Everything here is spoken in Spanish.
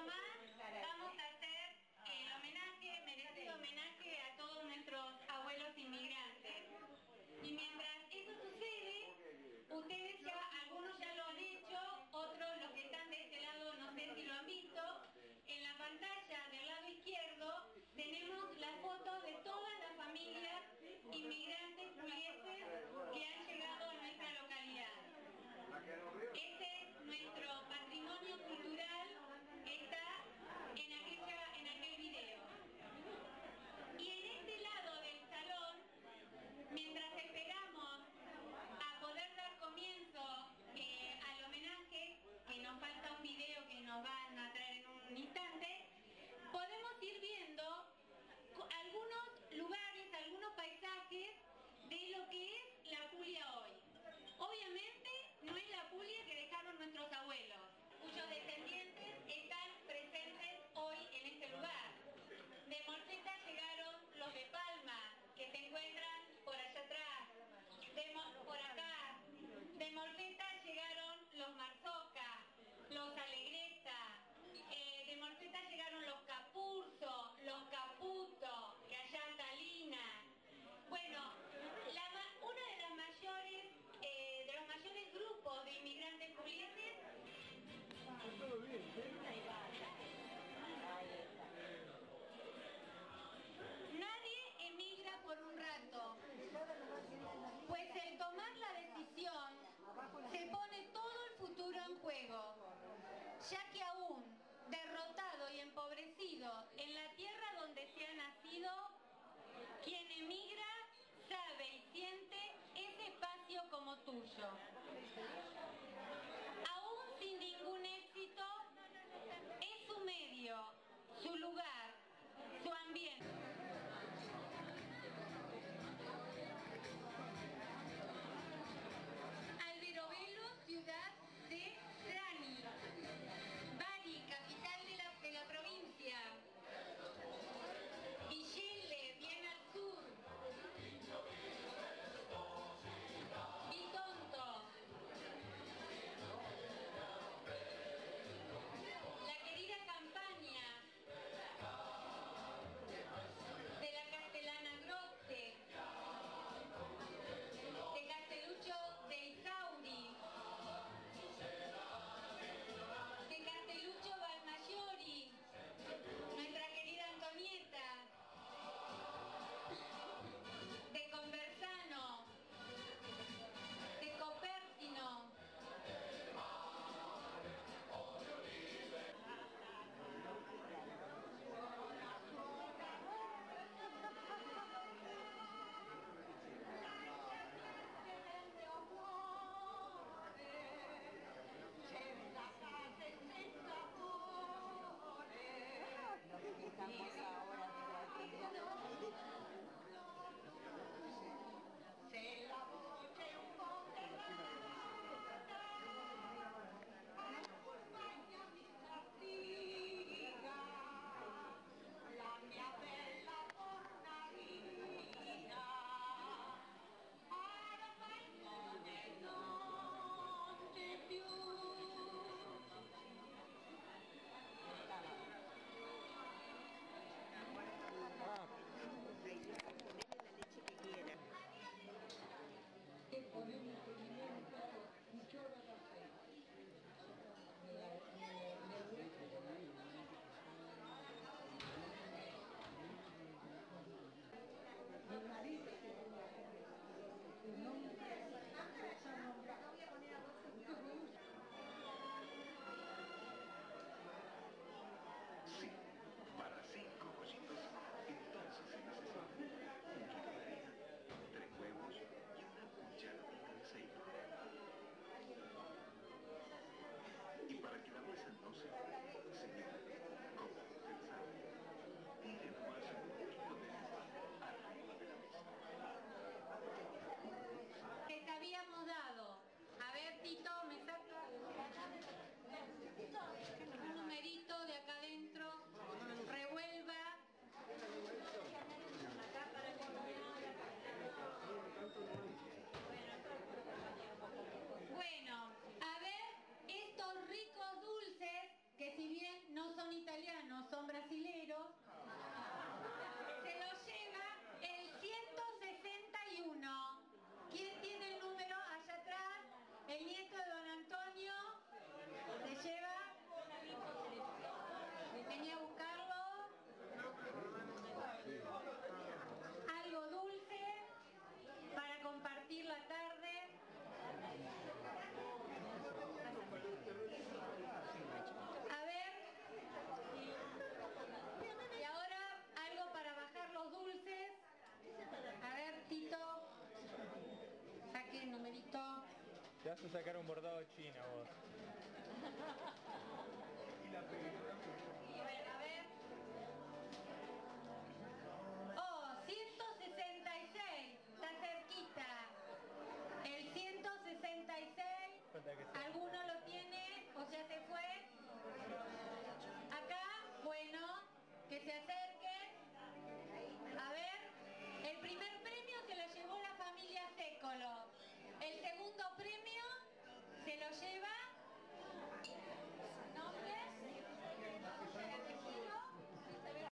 so much. Vas a sacar un bordado chino vos.